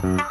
Monday,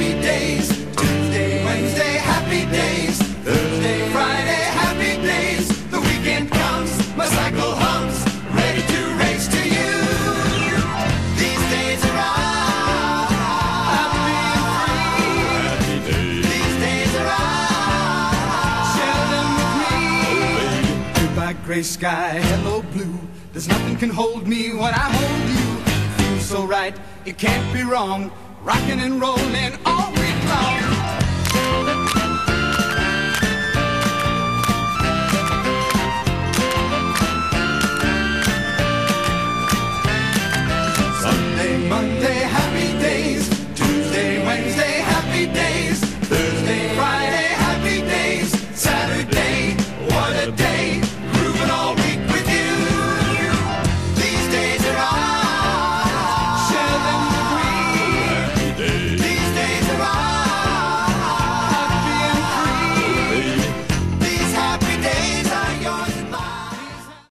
happy days. Tuesday, Wednesday, happy days. Thursday, Friday, happy days. The weekend comes, my cycle hums, ready to race to you. These days are all happy and free. These days are all share them with me. Goodbye, gray sky, hello, blue. There's nothing can hold me when I hold you. Feels so right, it can't be wrong rocking and rolling all week long. Sunday, Monday,